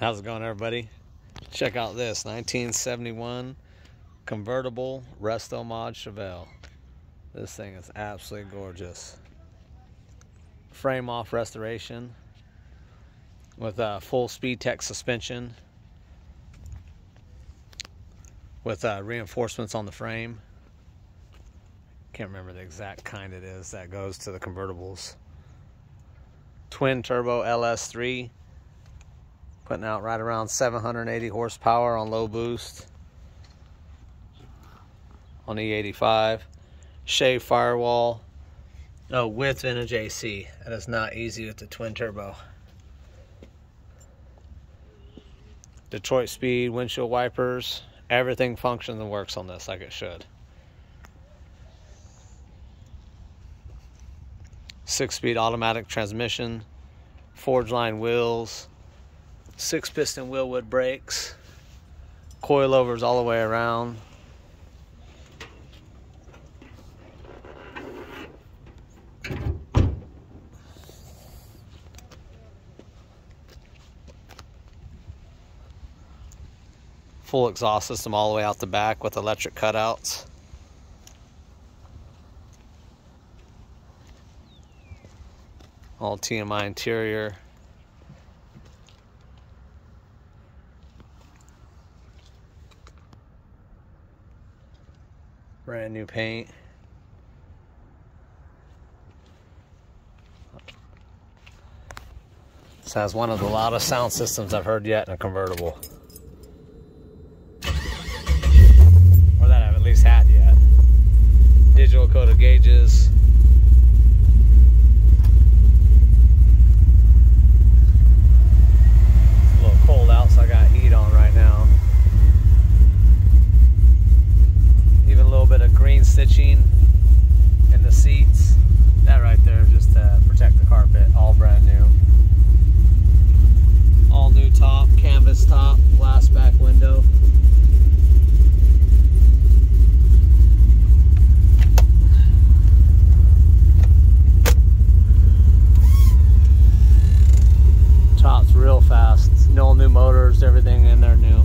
How's it going, everybody? Check out this 1971 convertible Resto Mod Chevelle. This thing is absolutely gorgeous. Frame off restoration with a full Speedtech suspension with uh, reinforcements on the frame. Can't remember the exact kind it is that goes to the convertibles. Twin turbo LS3 putting out right around 780 horsepower on low boost on E85 shave firewall oh with vintage AC that is not easy with the twin turbo. Detroit speed windshield wipers everything functions and works on this like it should. Six speed automatic transmission Forgeline wheels six piston Wilwood brakes, coilovers all the way around. Full exhaust system all the way out the back with electric cutouts. All TMI interior. Brand new paint. This has one of the loudest sound systems I've heard yet in a convertible. Or that I've at least had yet. Digital Dakota gauges. It's a little cold out, so I got heat on right now. bit of green stitching in the seats. That right there just to protect the carpet, all brand new. All new top, canvas top, glass back window. Top's real fast. No new motors, everything in there new.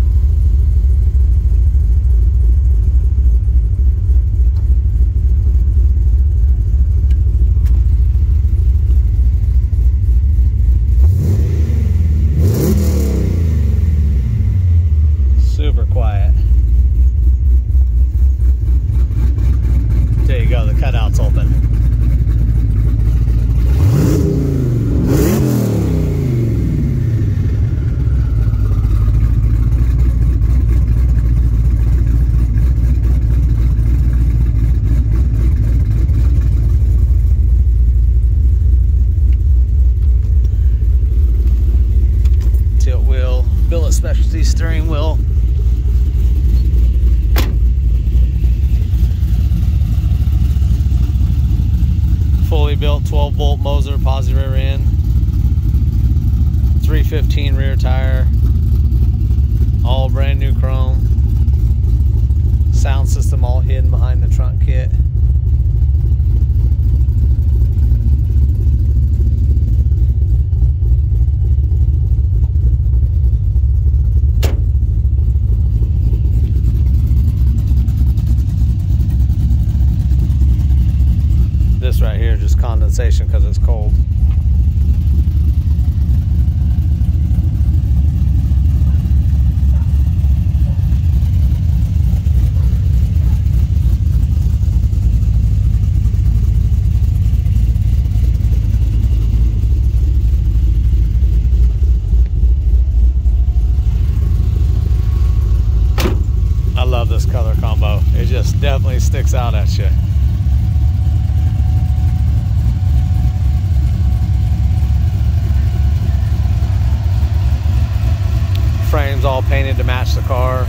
Specialty steering wheel. Fully built 12 bolt Moser positive rear end. 315 rear tire. All brand new chrome. Sound system all hidden behind the trunk kit. Condensation because it's cold. I love this color combo. It just definitely sticks out at you. Frames all painted to match the car.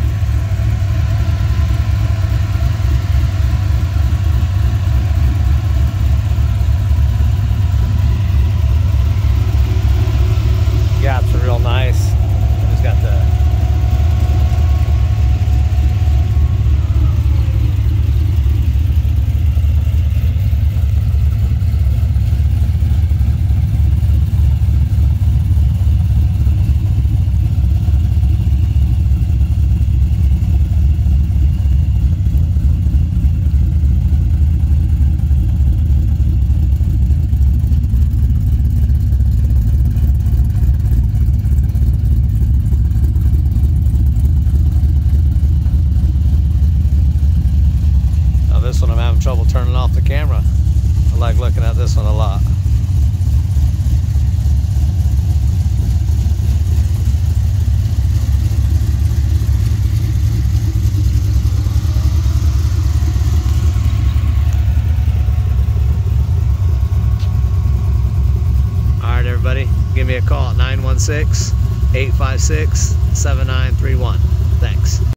This one a lot. All right, everybody, give me a call at 916 856 7931. Thanks.